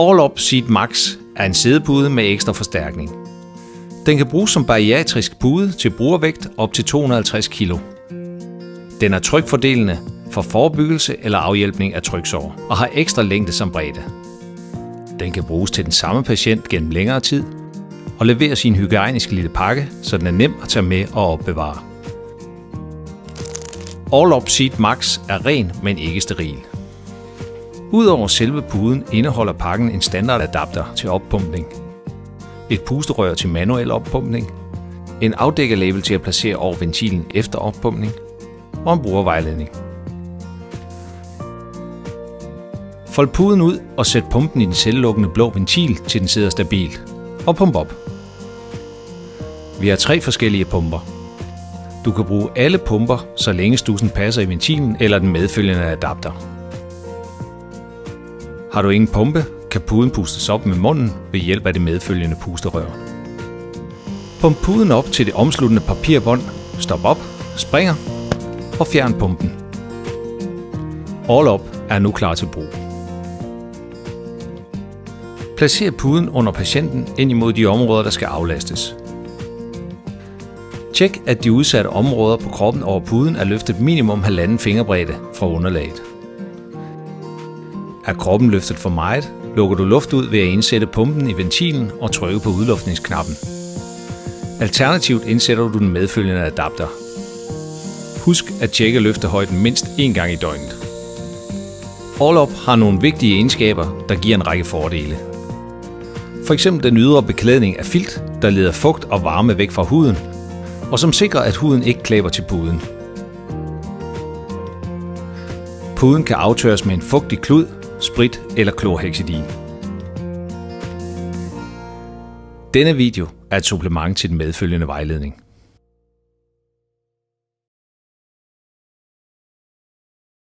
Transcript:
All Up Seat Max er en sædepude med ekstra forstærkning. Den kan bruges som bariatrisk pude til brugervægt op til 250 kg. Den er trykfordelende for forebyggelse eller afhjælpning af tryksår og har ekstra længde som bredde. Den kan bruges til den samme patient gennem længere tid og leverer sin hygiejniske lille pakke, så den er nem at tage med og opbevare. All Up Seat Max er ren, men ikke steril. Udover selve puden indeholder pakken en standardadapter til oppumpning, et pusterør til manuel oppumpning, en afdækkerlabel til at placere over ventilen efter oppumpning og en brugervejledning. Fold puden ud og sæt pumpen i den selvlukkende blå ventil, til den sidder stabilt. Og pump op. Vi har tre forskellige pumper. Du kan bruge alle pumper, så længe stussen passer i ventilen eller den medfølgende adapter. Har du ingen pumpe, kan puden pustes op med munden ved hjælp af det medfølgende pusterør. Pump puden op til det omsluttende papirbånd, stop op, springer og fjern pumpen. All Up er nu klar til brug. Placer puden under patienten ind imod de områder, der skal aflastes. Tjek, at de udsatte områder på kroppen over puden er løftet minimum halvanden fingerbredde fra underlaget. Er kroppen løftet for meget, lukker du luft ud ved at indsætte pumpen i ventilen og trykke på udluftningsknappen. Alternativt indsætter du den medfølgende adapter. Husk at tjekke løftehøjden mindst én gang i døgnet. All Up har nogle vigtige egenskaber, der giver en række fordele. For eksempel den ydre beklædning af filt, der leder fugt og varme væk fra huden, og som sikrer, at huden ikke klæber til puden. Puden kan aftørres med en fugtig klud, sprit eller klorhexidin. Denne video er et supplement til den medfølgende vejledning.